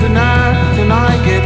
tonight, tonight.